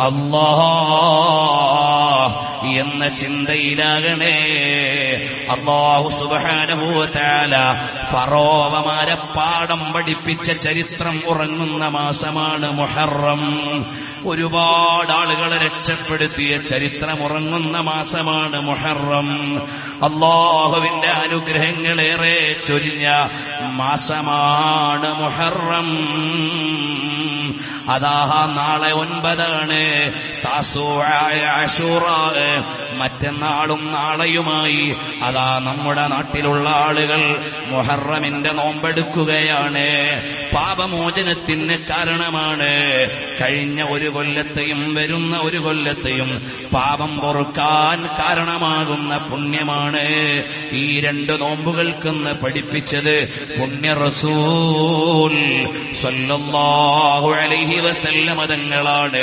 അല്ലാ എന്ന ചിന്തയിലാകണേ. അള്ളാഹു സുബാനുഭൂത്താല ഫറോവമാരെ പാഠം പഠിപ്പിച്ച ചരിത്രം ഉറങ്ങുന്ന മാസമാണ് മുഹറം. ഒരുപാട് ആളുകളെ രക്ഷപ്പെടുത്തിയ ചരിത്രം ഉറങ്ങുന്ന മാസമാണ് മുഹറം. അള്ളാഹുവിന്റെ അനുഗ്രഹങ്ങളേറെ ചൊരിഞ്ഞ മാസമാണ് മുഹറം. അതാ നാളെ ഒൻപതാണ്. മറ്റന്നാളും നാളെയുമായി അതാ നമ്മുടെ നാട്ടിലുള്ള ആളുകൾ മുഹറമിന്റെ നോമ്പെടുക്കുകയാണ്. പാപമോചനത്തിന് കാരണമാണ്. കഴിഞ്ഞ ഒരു കൊല്ലത്തെയും വരുന്ന ഒരു കൊല്ലത്തെയും പാപം പൊറുക്കാൻ കാരണമാകുന്ന പുണ്യമാണ് ഈ രണ്ട് നോമ്പുകൾക്കെന്ന് പഠിപ്പിച്ചത് പുണ്യ റസൂൽ സ്വല്ലല്ലാഹു അലൈഹി വസല്ലമ തങ്ങളാണ്